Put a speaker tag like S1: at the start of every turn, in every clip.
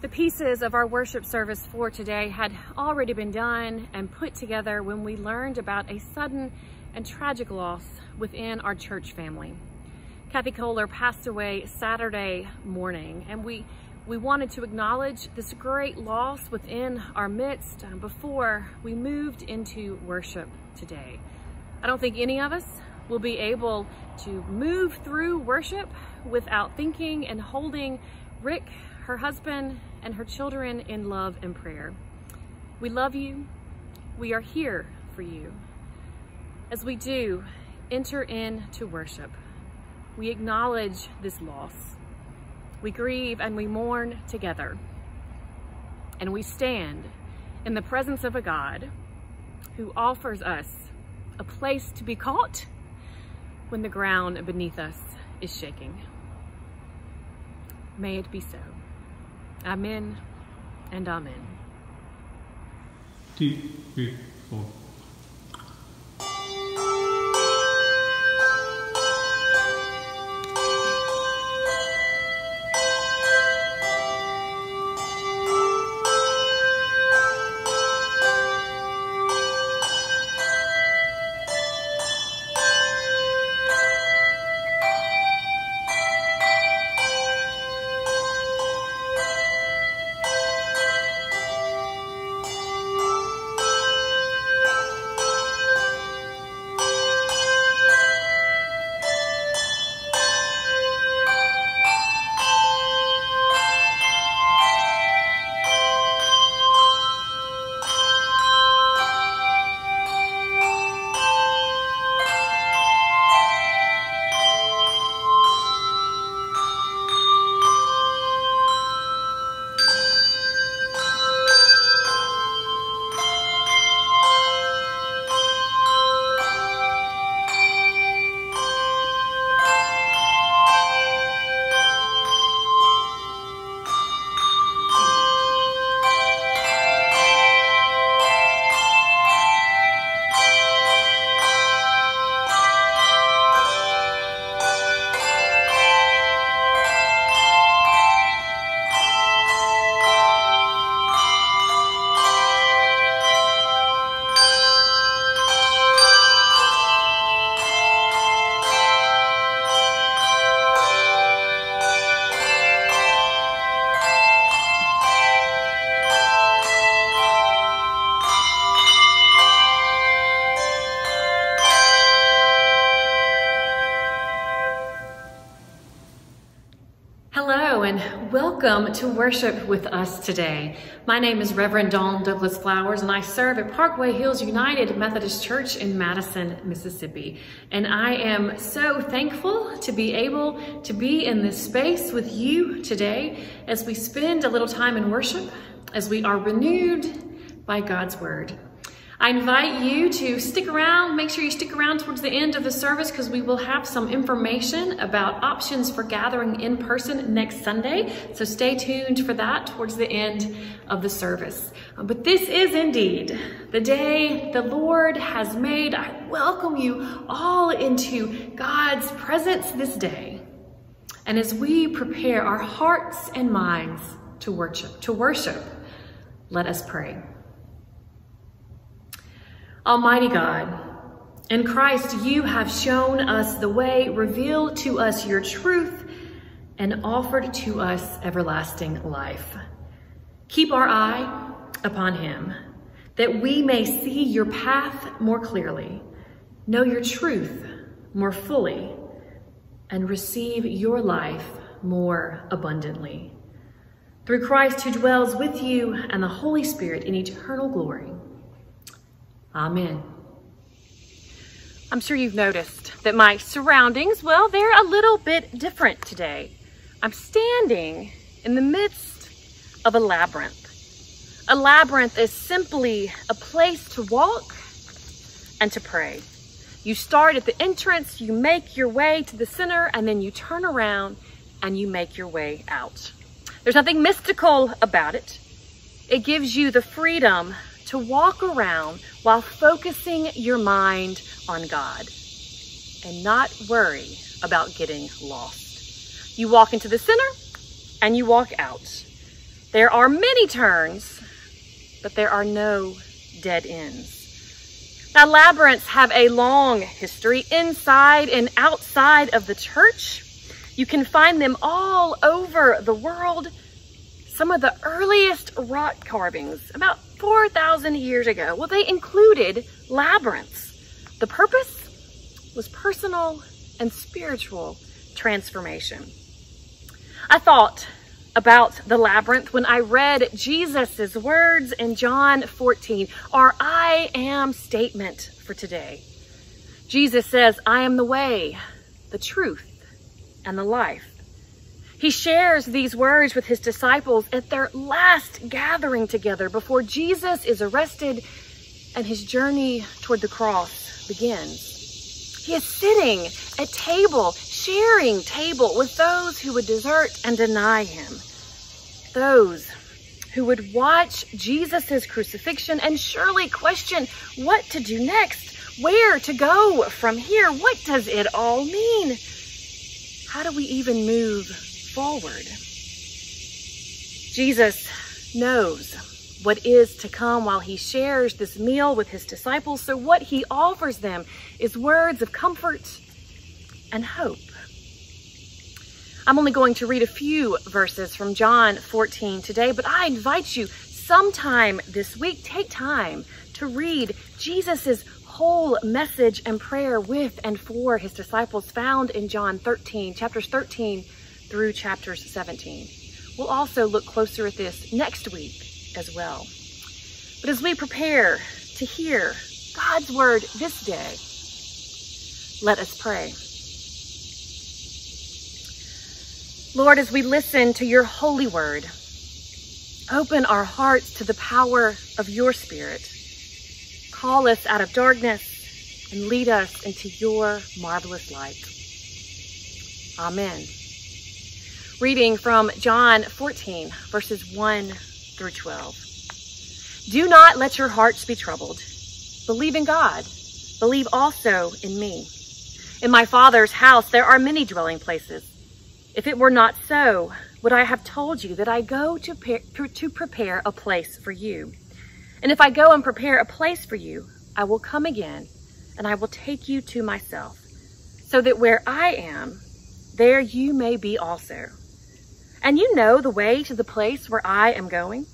S1: The pieces of our worship service for today had already been done and put together when we learned about a sudden and tragic loss within our church family. Kathy Kohler passed away Saturday morning and we we wanted to acknowledge this great loss within our midst um, before we moved into worship today. I don't think any of us will be able to move through worship without thinking and holding Rick, her husband, and her children in love and prayer. We love you. We are here for you. As we do enter into worship, we acknowledge this loss. We grieve and we mourn together. And we stand in the presence of a God who offers us a place to be caught when the ground beneath us is shaking. May it be so. Amen and amen.
S2: Deep breath.
S1: To worship with us today. My name is Reverend Dawn Douglas Flowers and I serve at Parkway Hills United Methodist Church in Madison, Mississippi. And I am so thankful to be able to be in this space with you today as we spend a little time in worship, as we are renewed by God's word. I invite you to stick around, make sure you stick around towards the end of the service because we will have some information about options for gathering in person next Sunday. So stay tuned for that towards the end of the service. Uh, but this is indeed the day the Lord has made. I welcome you all into God's presence this day. And as we prepare our hearts and minds to worship, to worship, let us pray. Almighty God, in Christ you have shown us the way, revealed to us your truth, and offered to us everlasting life. Keep our eye upon him, that we may see your path more clearly, know your truth more fully, and receive your life more abundantly. Through Christ who dwells with you and the Holy Spirit in eternal glory. Amen. I'm sure you've noticed that my surroundings, well, they're a little bit different today. I'm standing in the midst of a labyrinth. A labyrinth is simply a place to walk and to pray. You start at the entrance, you make your way to the center, and then you turn around and you make your way out. There's nothing mystical about it. It gives you the freedom to walk around while focusing your mind on God and not worry about getting lost. You walk into the center and you walk out. There are many turns, but there are no dead ends. Now, labyrinths have a long history inside and outside of the church. You can find them all over the world. Some of the earliest rock carvings, about 4,000 years ago, well, they included labyrinths. The purpose was personal and spiritual transformation. I thought about the labyrinth when I read Jesus' words in John 14, our I am statement for today. Jesus says, I am the way, the truth, and the life. He shares these words with his disciples at their last gathering together before Jesus is arrested and his journey toward the cross begins. He is sitting at table, sharing table with those who would desert and deny him those who would watch Jesus' crucifixion and surely question what to do next, where to go from here, what does it all mean? How do we even move forward? Jesus knows what is to come while he shares this meal with his disciples. So what he offers them is words of comfort and hope. I'm only going to read a few verses from John 14 today, but I invite you sometime this week, take time to read Jesus's whole message and prayer with and for his disciples found in John 13, chapters 13 through chapters 17. We'll also look closer at this next week as well. But as we prepare to hear God's word this day, let us pray. Lord, as we listen to your holy word, open our hearts to the power of your spirit. Call us out of darkness and lead us into your marvelous light. Amen. Reading from John 14, verses 1 through 12. Do not let your hearts be troubled. Believe in God. Believe also in me. In my Father's house there are many dwelling places. If it were not so, would I have told you that I go to, to prepare a place for you? And if I go and prepare a place for you, I will come again, and I will take you to myself, so that where I am, there you may be also. And you know the way to the place where I am going?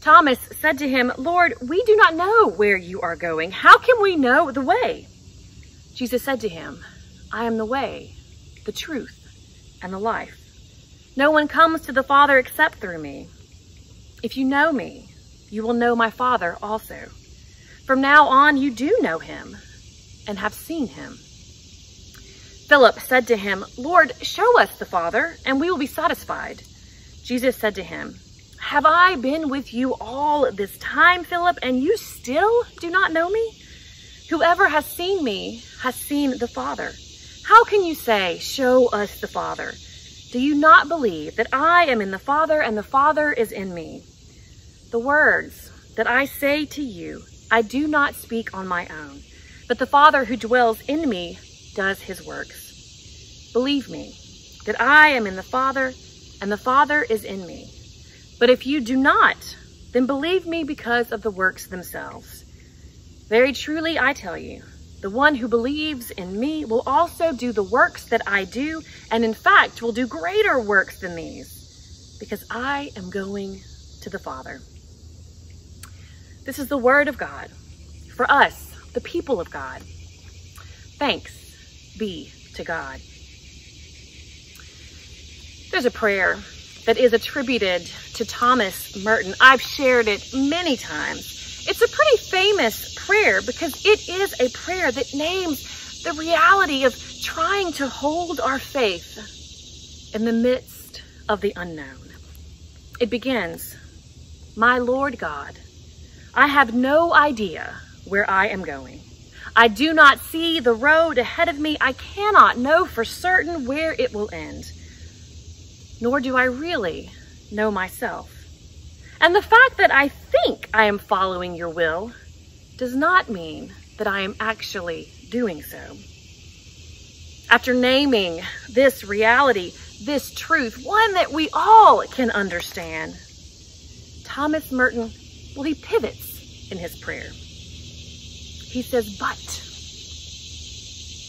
S1: Thomas said to him, Lord, we do not know where you are going. How can we know the way? Jesus said to him, I am the way, the truth, and the life. No one comes to the Father except through me. If you know me, you will know my Father also. From now on, you do know him and have seen him. Philip said to him, Lord, show us the Father, and we will be satisfied. Jesus said to him, Have I been with you all this time, Philip, and you still do not know me? Whoever has seen me has seen the Father. How can you say, show us the Father? Do you not believe that I am in the Father and the Father is in me? The words that I say to you, I do not speak on my own, but the Father who dwells in me does his works. Believe me that I am in the Father and the Father is in me. But if you do not, then believe me because of the works themselves. Very truly I tell you, the one who believes in me will also do the works that I do, and in fact will do greater works than these, because I am going to the Father. This is the word of God for us, the people of God. Thanks be to God. There's a prayer that is attributed to Thomas Merton. I've shared it many times. It's a pretty famous prayer because it is a prayer that names the reality of trying to hold our faith in the midst of the unknown. It begins, My Lord God, I have no idea where I am going. I do not see the road ahead of me. I cannot know for certain where it will end. Nor do I really know myself. And the fact that I think I am following your will does not mean that I am actually doing so. After naming this reality, this truth, one that we all can understand, Thomas Merton, well, he pivots in his prayer. He says, but,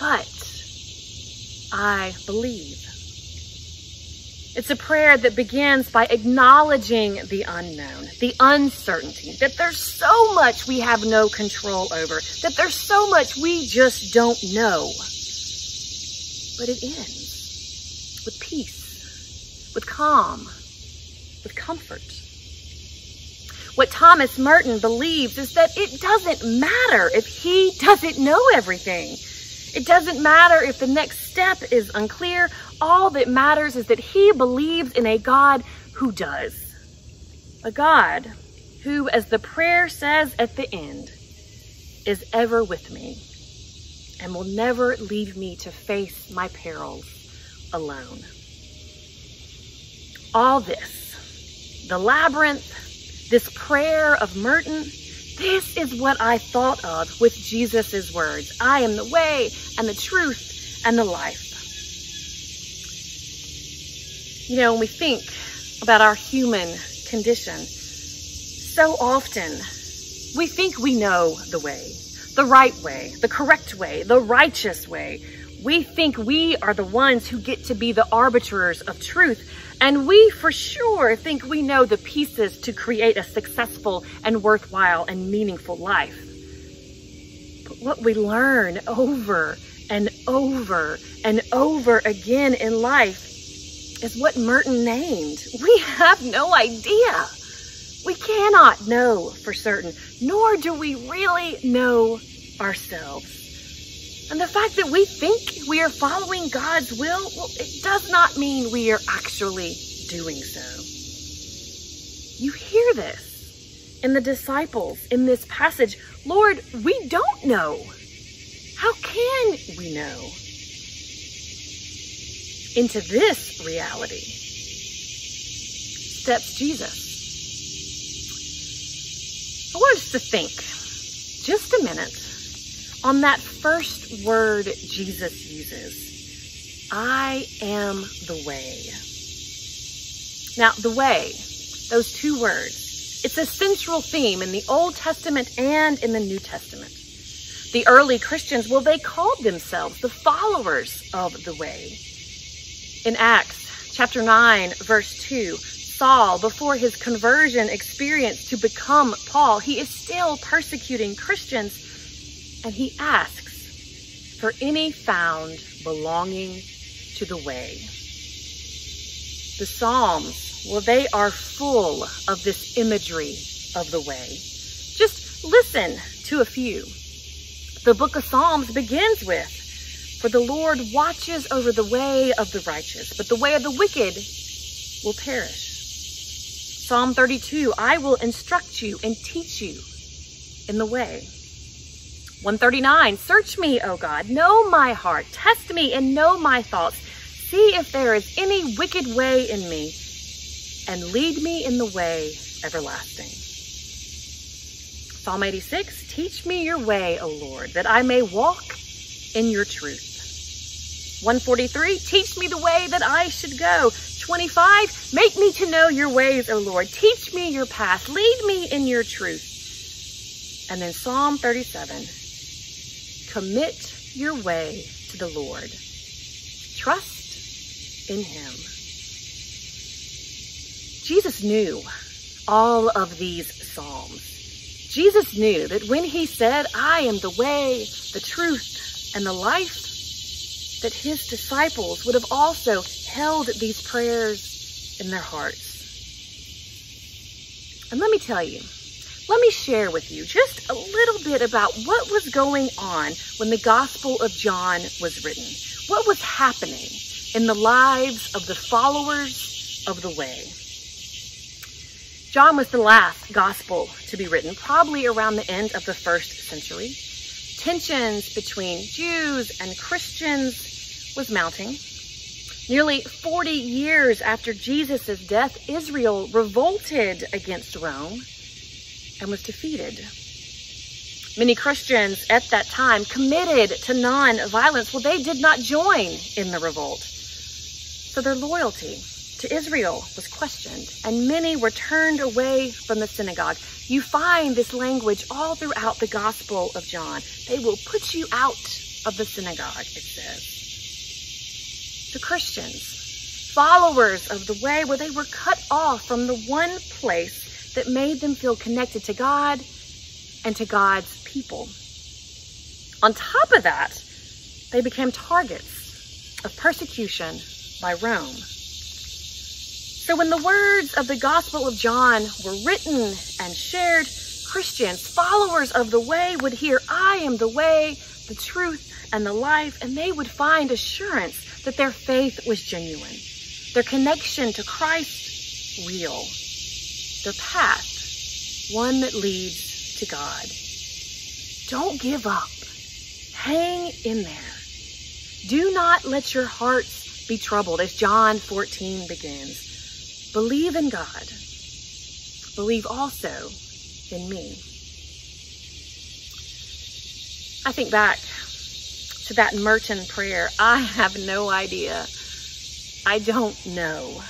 S1: but I believe. It's a prayer that begins by acknowledging the unknown, the uncertainty, that there's so much we have no control over, that there's so much we just don't know. But it ends with peace, with calm, with comfort. What Thomas Merton believes is that it doesn't matter if he doesn't know everything. It doesn't matter if the next step is unclear. All that matters is that he believes in a God who does. A God who, as the prayer says at the end, is ever with me and will never leave me to face my perils alone. All this, the labyrinth, this prayer of Merton, this is what I thought of with Jesus' words. I am the way and the truth and the life. You know, when we think about our human condition, so often we think we know the way, the right way, the correct way, the righteous way. We think we are the ones who get to be the arbiters of truth. And we for sure think we know the pieces to create a successful and worthwhile and meaningful life. But what we learn over and over and over again in life is what Merton named. We have no idea. We cannot know for certain, nor do we really know ourselves. And the fact that we think we are following God's will, well, it does not mean we are actually doing so. You hear this in the disciples in this passage. Lord, we don't know. How can we know? Into this reality steps Jesus. I want us to think just a minute on that first word Jesus uses. I am the way. Now, the way, those two words, it's a central theme in the Old Testament and in the New Testament. The early Christians, well, they called themselves the followers of the way. In Acts chapter 9, verse 2, Saul, before his conversion experience to become Paul, he is still persecuting Christians and he asks for any found belonging to the way. The Psalms, well, they are full of this imagery of the way. Just listen to a few. The book of Psalms begins with, For the Lord watches over the way of the righteous, but the way of the wicked will perish. Psalm 32, I will instruct you and teach you in the way. 139, search me, O God, know my heart, test me and know my thoughts. See if there is any wicked way in me and lead me in the way everlasting. Psalm 86, teach me your way, O Lord, that I may walk in your truth. 143, teach me the way that I should go. 25, make me to know your ways, O Lord. Teach me your path. Lead me in your truth. And then Psalm 37, Commit your way to the Lord. Trust in him. Jesus knew all of these Psalms. Jesus knew that when he said, I am the way, the truth, and the life, that his disciples would have also held these prayers in their hearts. And let me tell you, let me share with you just a little bit about what was going on when the Gospel of John was written. What was happening in the lives of the followers of the way. John was the last gospel to be written, probably around the end of the first century. Tensions between Jews and Christians was mounting. Nearly 40 years after Jesus' death, Israel revolted against Rome and was defeated. Many Christians at that time committed to non-violence. Well, they did not join in the revolt. So their loyalty to Israel was questioned, and many were turned away from the synagogue. You find this language all throughout the Gospel of John. They will put you out of the synagogue, it says. The Christians, followers of the way where they were cut off from the one place that made them feel connected to God and to God's people. On top of that, they became targets of persecution by Rome. So when the words of the Gospel of John were written and shared, Christians, followers of the way, would hear, I am the way, the truth, and the life, and they would find assurance that their faith was genuine, their connection to Christ real, their path one that leads to God. Don't give up. Hang in there. Do not let your hearts be troubled as John 14 begins. Believe in God. Believe also in me. I think back to that Merton prayer. I have no idea. I don't know.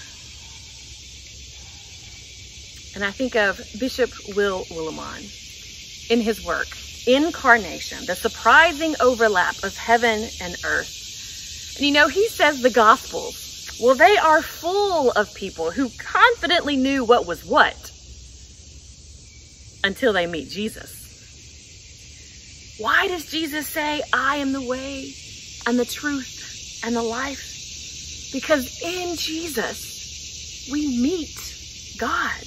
S1: And I think of Bishop Will Willimon in his work, Incarnation, the surprising overlap of heaven and earth. And you know, he says the Gospels well, they are full of people who confidently knew what was what until they meet Jesus. Why does Jesus say, I am the way and the truth and the life? Because in Jesus, we meet God.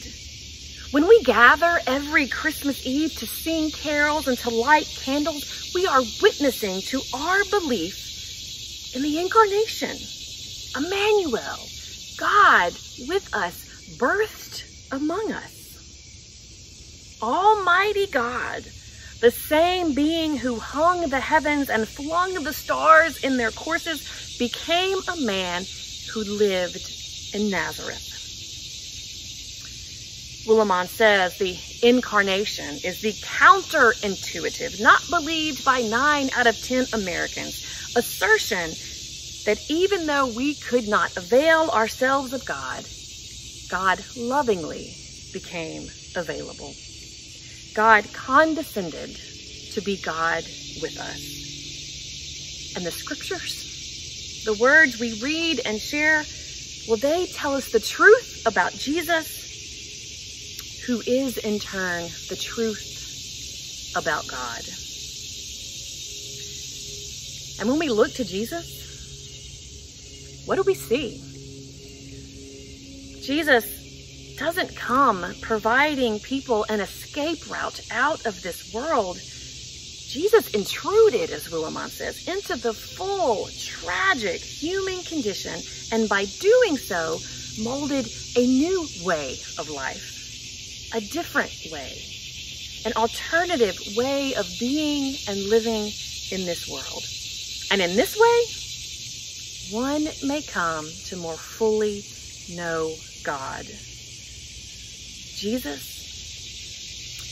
S1: When we gather every Christmas Eve to sing carols and to light candles, we are witnessing to our belief in the incarnation Emmanuel, God with us, birthed among us. Almighty God, the same being who hung the heavens and flung the stars in their courses, became a man who lived in Nazareth. Willimon says the incarnation is the counterintuitive, not believed by nine out of 10 Americans, assertion that even though we could not avail ourselves of God, God lovingly became available. God condescended to be God with us. And the scriptures, the words we read and share, will they tell us the truth about Jesus, who is in turn the truth about God. And when we look to Jesus, what do we see? Jesus doesn't come providing people an escape route out of this world. Jesus intruded, as Willimon says, into the full, tragic human condition, and by doing so, molded a new way of life, a different way, an alternative way of being and living in this world. And in this way, one may come to more fully know God. Jesus,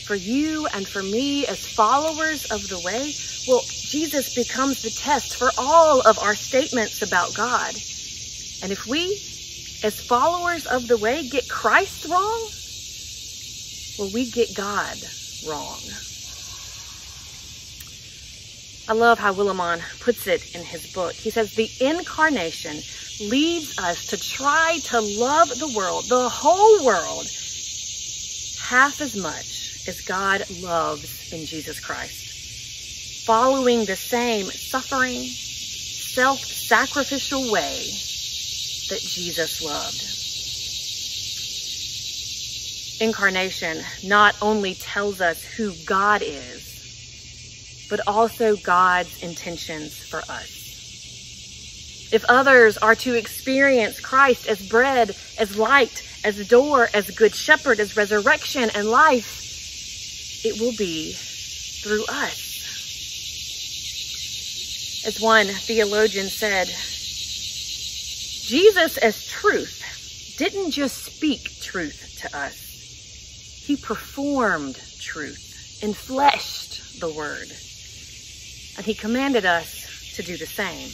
S1: for you and for me as followers of the way, well, Jesus becomes the test for all of our statements about God. And if we, as followers of the way, get Christ wrong, well, we get God wrong. I love how Willimon puts it in his book. He says, the incarnation leads us to try to love the world, the whole world, half as much as God loves in Jesus Christ, following the same suffering, self-sacrificial way that Jesus loved. Incarnation not only tells us who God is, but also God's intentions for us. If others are to experience Christ as bread, as light, as door, as good shepherd, as resurrection and life, it will be through us. As one theologian said, Jesus as truth didn't just speak truth to us. He performed truth, enfleshed the word and he commanded us to do the same.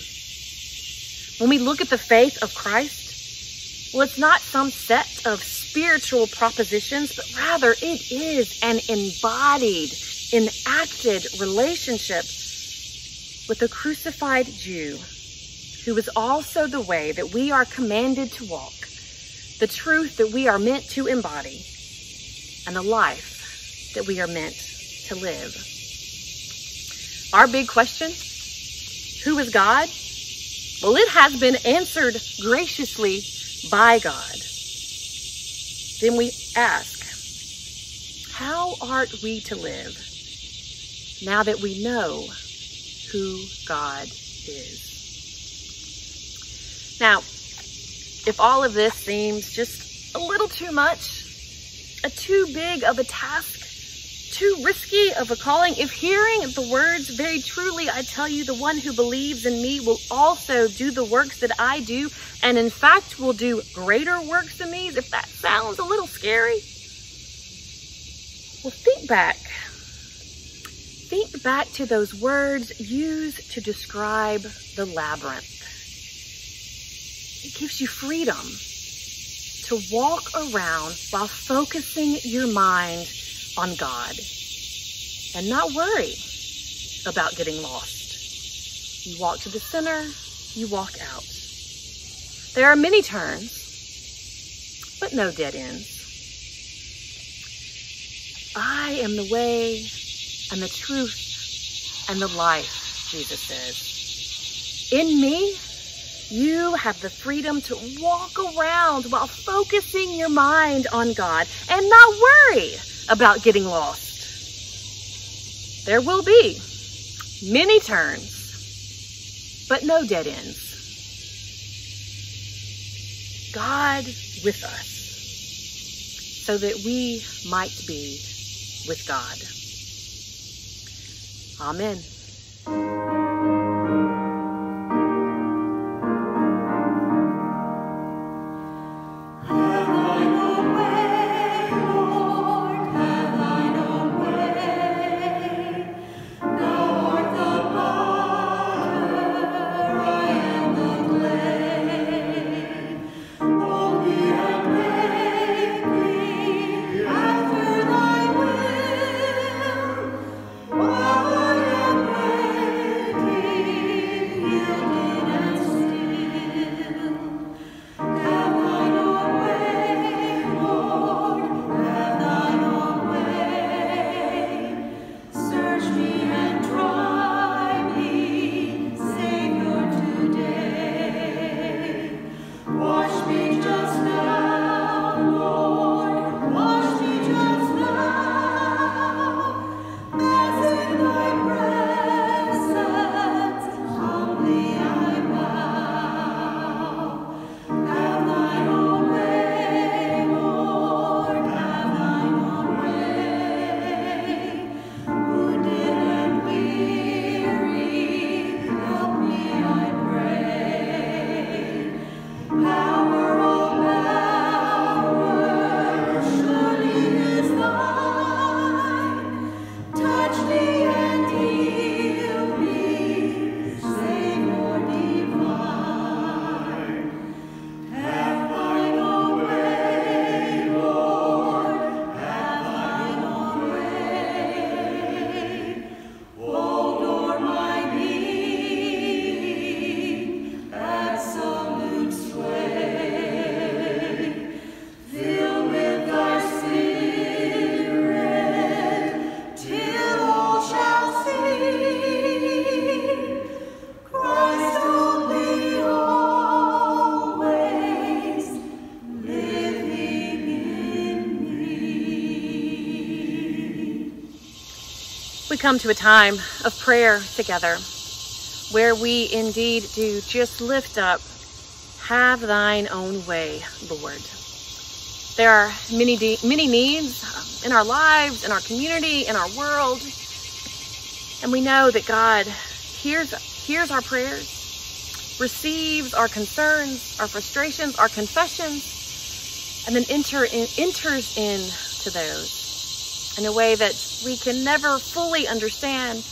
S1: When we look at the faith of Christ, Well, it's not some set of spiritual propositions, but rather it is an embodied, enacted relationship with a crucified Jew who is also the way that we are commanded to walk, the truth that we are meant to embody, and the life that we are meant to live. Our big question, who is God? Well, it has been answered graciously by God. Then we ask, how art we to live now that we know who God is? Now, if all of this seems just a little too much, a too big of a task, too risky of a calling, if hearing the words, very truly I tell you, the one who believes in me will also do the works that I do, and in fact will do greater works than these, if that sounds a little scary, well, think back. Think back to those words used to describe the labyrinth. It gives you freedom to walk around while focusing your mind on God and not worry about getting lost. You walk to the center, you walk out. There are many turns, but no dead ends. I am the way and the truth and the life, Jesus says. In me, you have the freedom to walk around while focusing your mind on God and not worry about getting lost. There will be many turns, but no dead ends. God with us so that we might be with God. Amen. Come to a time of prayer together where we indeed do just lift up, have thine own way, Lord. There are many, many needs um, in our lives, in our community, in our world. And we know that God hears, hears our prayers, receives our concerns, our frustrations, our confessions, and then enter in, enters into those in a way that we can never fully understand,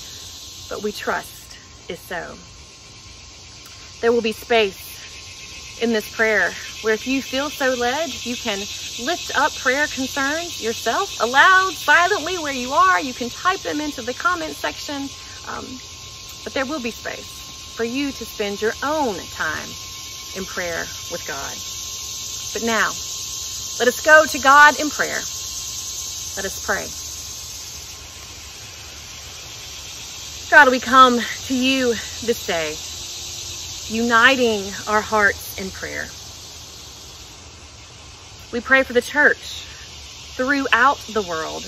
S1: but we trust is so. There will be space in this prayer where if you feel so led, you can lift up prayer concerns yourself aloud, silently, where you are. You can type them into the comment section. Um, but there will be space for you to spend your own time in prayer with God. But now, let us go to God in prayer. Let us pray. God, we come to you this day, uniting our hearts in prayer. We pray for the church throughout the world,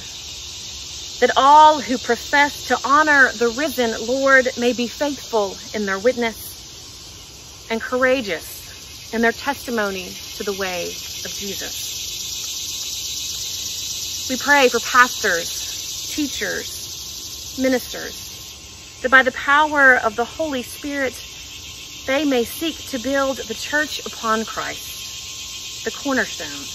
S1: that all who profess to honor the risen Lord may be faithful in their witness and courageous in their testimony to the way of Jesus. We pray for pastors, teachers, ministers, that by the power of the Holy Spirit, they may seek to build the church upon Christ, the cornerstone,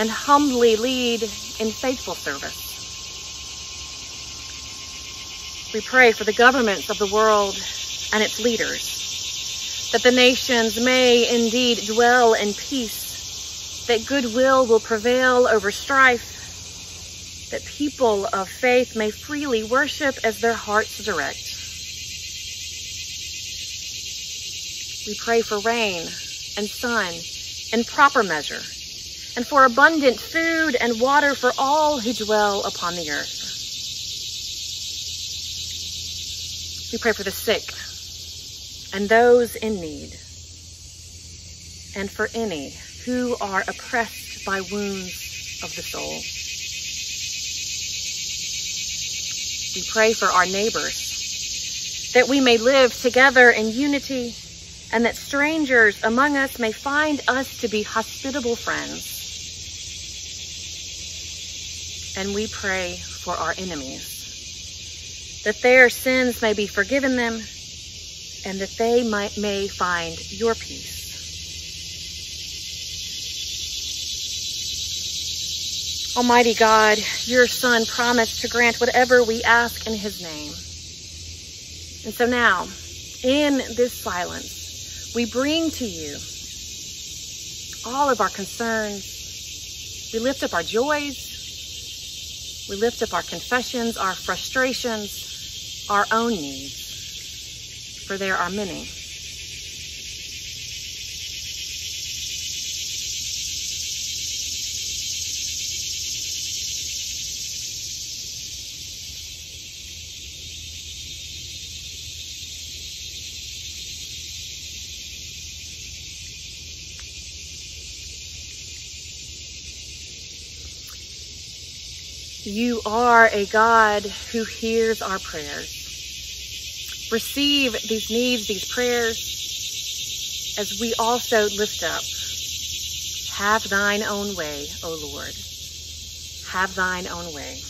S1: and humbly lead in faithful service. We pray for the governments of the world and its leaders, that the nations may indeed dwell in peace, that goodwill will prevail over strife, that people of faith may freely worship as their hearts direct. We pray for rain and sun in proper measure, and for abundant food and water for all who dwell upon the earth. We pray for the sick and those in need, and for any who are oppressed by wounds of the soul. We pray for our neighbors, that we may live together in unity and that strangers among us may find us to be hospitable friends. And we pray for our enemies, that their sins may be forgiven them and that they might, may find your peace. Almighty God, your Son promised to grant whatever we ask in his name. And so now, in this silence, we bring to you all of our concerns. We lift up our joys. We lift up our confessions, our frustrations, our own needs, for there are many. You are a God who hears our prayers. Receive these needs, these prayers, as we also lift up. Have thine own way, O Lord. Have thine own way.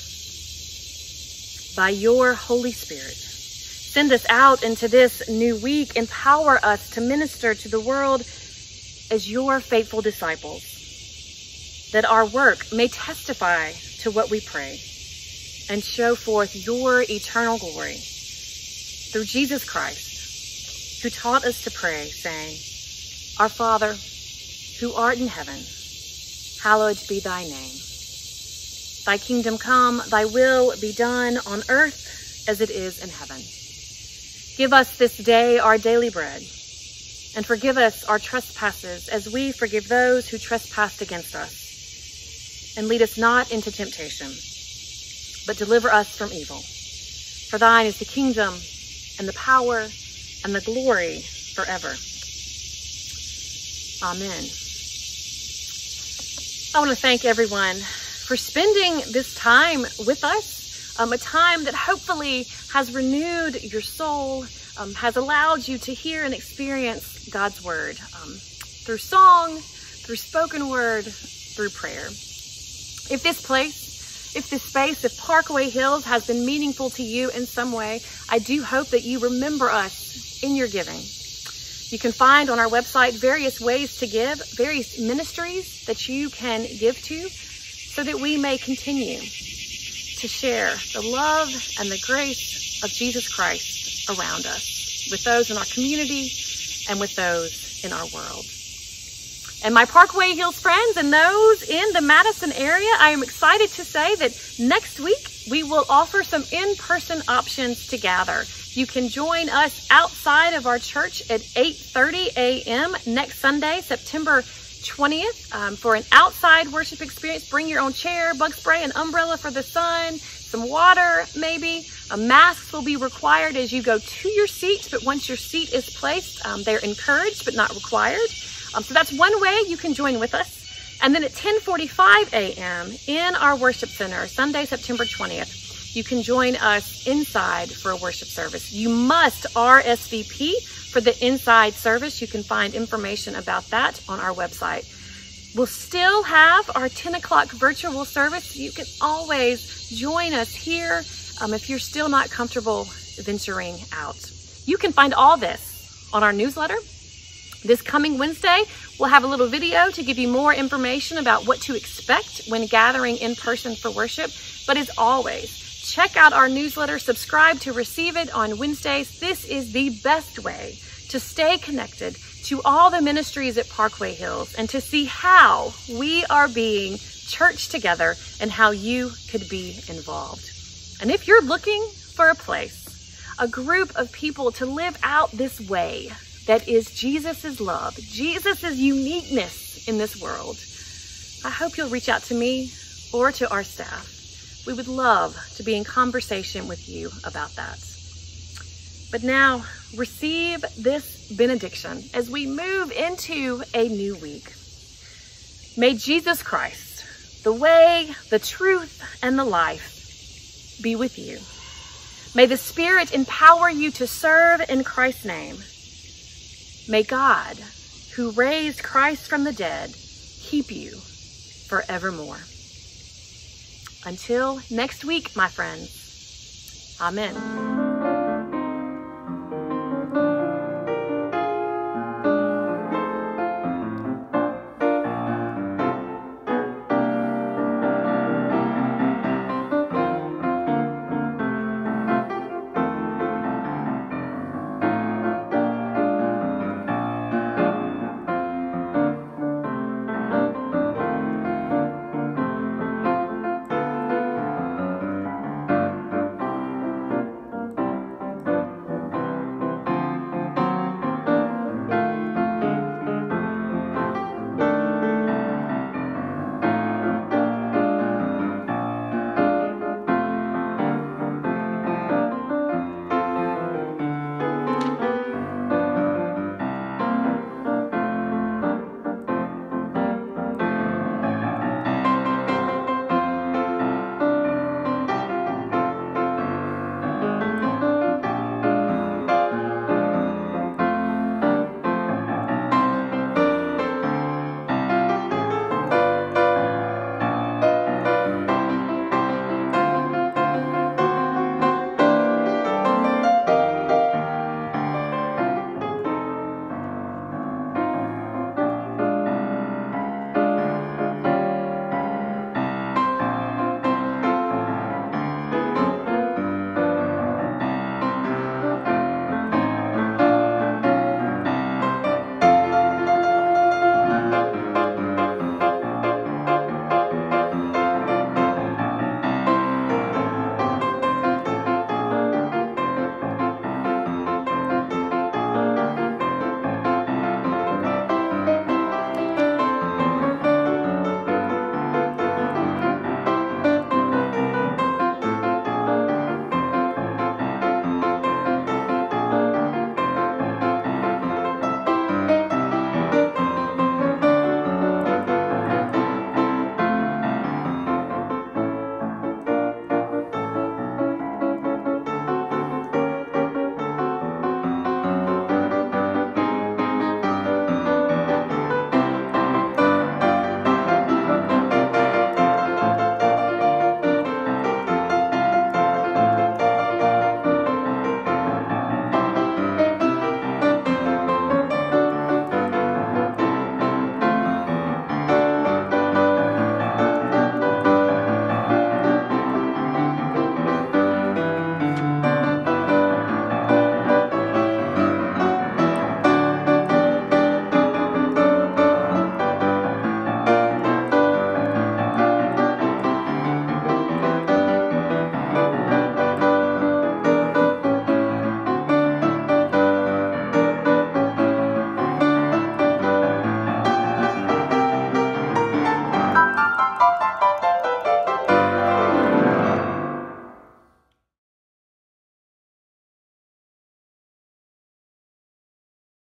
S1: By your Holy Spirit, send us out into this new week. Empower us to minister to the world as your faithful disciples, that our work may testify to what we pray and show forth your eternal glory through Jesus Christ, who taught us to pray, saying, Our Father, who art in heaven, hallowed be thy name. Thy kingdom come, thy will be done on earth as it is in heaven. Give us this day our daily bread, and forgive us our trespasses as we forgive those who trespass against us and lead us not into temptation, but deliver us from evil. For thine is the kingdom and the power and the glory forever. Amen. I want to thank everyone for spending this time with us, um, a time that hopefully has renewed your soul, um, has allowed you to hear and experience God's word um, through song, through spoken word, through prayer. If this place, if this space, if Parkway Hills has been meaningful to you in some way, I do hope that you remember us in your giving. You can find on our website various ways to give, various ministries that you can give to so that we may continue to share the love and the grace of Jesus Christ around us with those in our community and with those in our world. And my Parkway Hills friends and those in the Madison area, I am excited to say that next week we will offer some in-person options to gather. You can join us outside of our church at 8.30 a.m. next Sunday, September 20th um, for an outside worship experience. Bring your own chair, bug spray, an umbrella for the sun, some water maybe. A masks will be required as you go to your seat, but once your seat is placed, um, they're encouraged but not required. Um, so that's one way you can join with us. And then at 10:45 a.m. in our worship center, Sunday, September 20th, you can join us inside for a worship service. You must RSVP for the inside service. You can find information about that on our website. We'll still have our 10 o'clock virtual service. You can always join us here um, if you're still not comfortable venturing out. You can find all this on our newsletter this coming Wednesday, we'll have a little video to give you more information about what to expect when gathering in person for worship. But as always, check out our newsletter, subscribe to receive it on Wednesdays. This is the best way to stay connected to all the ministries at Parkway Hills and to see how we are being church together and how you could be involved. And if you're looking for a place, a group of people to live out this way, that is Jesus' love, Jesus' uniqueness in this world. I hope you'll reach out to me or to our staff. We would love to be in conversation with you about that. But now, receive this benediction as we move into a new week. May Jesus Christ, the way, the truth, and the life, be with you. May the Spirit empower you to serve in Christ's name May God, who raised Christ from the dead, keep you forevermore. Until next week, my friends. Amen.